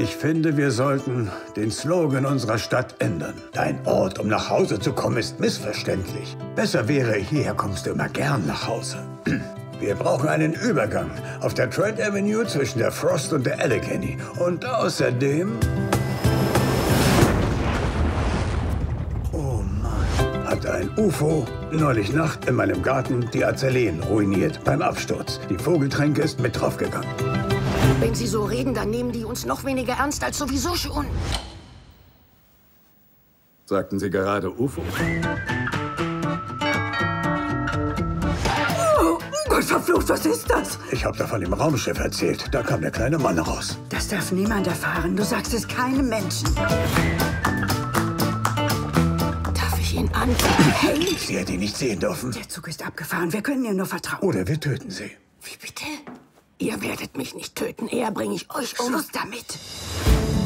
Ich finde, wir sollten den Slogan unserer Stadt ändern. Dein Ort, um nach Hause zu kommen, ist missverständlich. Besser wäre, hierher kommst du immer gern nach Hause. Wir brauchen einen Übergang auf der Trent Avenue zwischen der Frost und der Allegheny. Und außerdem... Oh Mann. Hat ein UFO neulich Nacht in meinem Garten die Azaleen ruiniert beim Absturz. Die Vogeltränke ist mit draufgegangen. Wenn Sie so reden, dann nehmen die uns noch weniger ernst als sowieso schon. Sagten Sie gerade UFO? Oh, Gott verflucht, was ist das? Ich habe davon im Raumschiff erzählt. Da kam der kleine Mann raus. Das darf niemand erfahren. Du sagst es keinem Menschen. Darf ich ihn? Hey! Sie hätte ihn nicht sehen dürfen. Der Zug ist abgefahren. Wir können ihr nur vertrauen. Oder wir töten sie. Wie bitte? Ihr werdet mich nicht töten, eher bringe ich euch um. Schluss damit.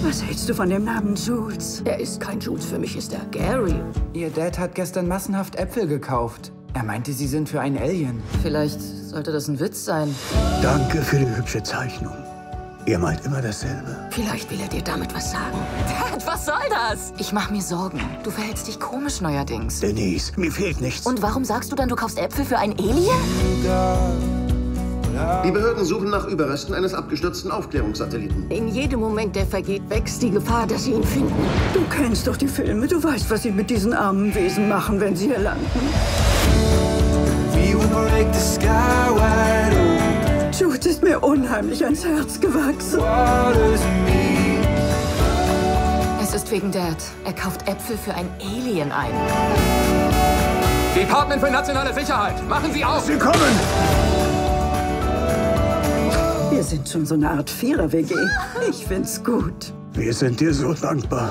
Was hältst du von dem Namen Jules? Er ist kein Jules, für mich ist er Gary. Ihr Dad hat gestern massenhaft Äpfel gekauft. Er meinte, sie sind für ein Alien. Vielleicht sollte das ein Witz sein. Danke für die hübsche Zeichnung. Ihr meint immer dasselbe. Vielleicht will er dir damit was sagen. Dad, was soll das? Ich mach mir Sorgen. Du verhältst dich komisch neuerdings. Denise, mir fehlt nichts. Und warum sagst du dann, du kaufst Äpfel für ein Alien? Die Behörden suchen nach Überresten eines abgestürzten Aufklärungssatelliten. In jedem Moment, der vergeht, wächst die Gefahr, dass sie ihn finden. Du kennst doch die Filme. Du weißt, was sie mit diesen armen Wesen machen, wenn sie hier landen. Jude ist mir unheimlich ans Herz gewachsen. Es ist wegen Dad. Er kauft Äpfel für ein Alien ein. Department für nationale Sicherheit, machen Sie auf! Sie kommen! Wir sind schon so eine Art Vierer-WG. Ich find's gut. Wir sind dir so dankbar.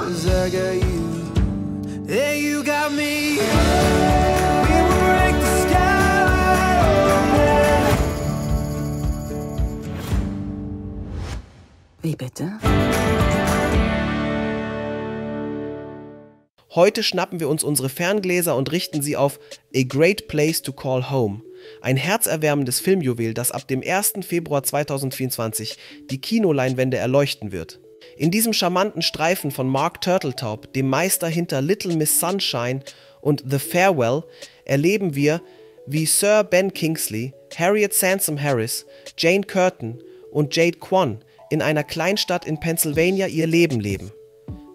Wie bitte? Heute schnappen wir uns unsere Ferngläser und richten sie auf A Great Place to Call Home. Ein herzerwärmendes Filmjuwel, das ab dem 1. Februar 2024 die Kinoleinwände erleuchten wird. In diesem charmanten Streifen von Mark Turtletaub, dem Meister hinter Little Miss Sunshine und The Farewell, erleben wir, wie Sir Ben Kingsley, Harriet Sansom Harris, Jane Curtin und Jade Quan in einer Kleinstadt in Pennsylvania ihr Leben leben.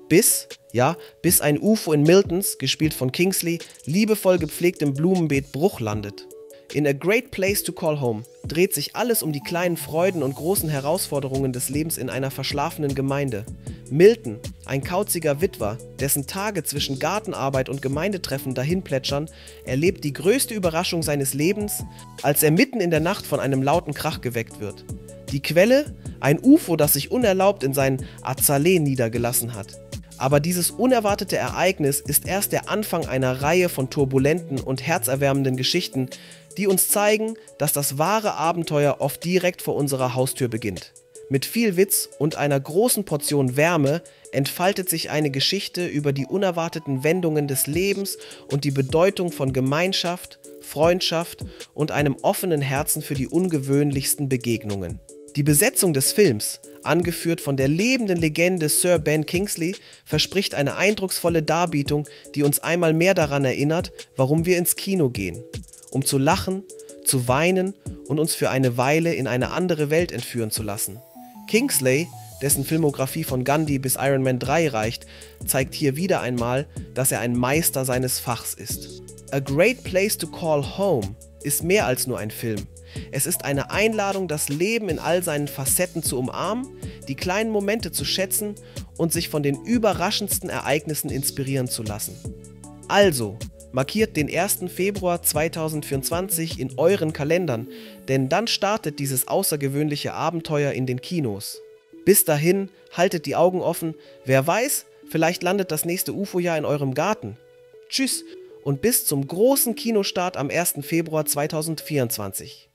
Bis, ja, bis ein UFO in Miltons, gespielt von Kingsley, liebevoll gepflegt im Blumenbeet Bruch landet. In A Great Place to Call Home dreht sich alles um die kleinen Freuden und großen Herausforderungen des Lebens in einer verschlafenen Gemeinde. Milton, ein kauziger Witwer, dessen Tage zwischen Gartenarbeit und Gemeindetreffen dahinplätschern, erlebt die größte Überraschung seines Lebens, als er mitten in der Nacht von einem lauten Krach geweckt wird. Die Quelle? Ein UFO, das sich unerlaubt in sein Azalee niedergelassen hat. Aber dieses unerwartete Ereignis ist erst der Anfang einer Reihe von turbulenten und herzerwärmenden Geschichten, die uns zeigen, dass das wahre Abenteuer oft direkt vor unserer Haustür beginnt. Mit viel Witz und einer großen Portion Wärme entfaltet sich eine Geschichte über die unerwarteten Wendungen des Lebens und die Bedeutung von Gemeinschaft, Freundschaft und einem offenen Herzen für die ungewöhnlichsten Begegnungen. Die Besetzung des Films, angeführt von der lebenden Legende Sir Ben Kingsley, verspricht eine eindrucksvolle Darbietung, die uns einmal mehr daran erinnert, warum wir ins Kino gehen. Um zu lachen, zu weinen und uns für eine Weile in eine andere Welt entführen zu lassen. Kingsley, dessen Filmografie von Gandhi bis Iron Man 3 reicht, zeigt hier wieder einmal, dass er ein Meister seines Fachs ist. A Great Place to Call Home ist mehr als nur ein Film. Es ist eine Einladung, das Leben in all seinen Facetten zu umarmen, die kleinen Momente zu schätzen und sich von den überraschendsten Ereignissen inspirieren zu lassen. Also, markiert den 1. Februar 2024 in euren Kalendern, denn dann startet dieses außergewöhnliche Abenteuer in den Kinos. Bis dahin, haltet die Augen offen, wer weiß, vielleicht landet das nächste UFO ja in eurem Garten. Tschüss und bis zum großen Kinostart am 1. Februar 2024.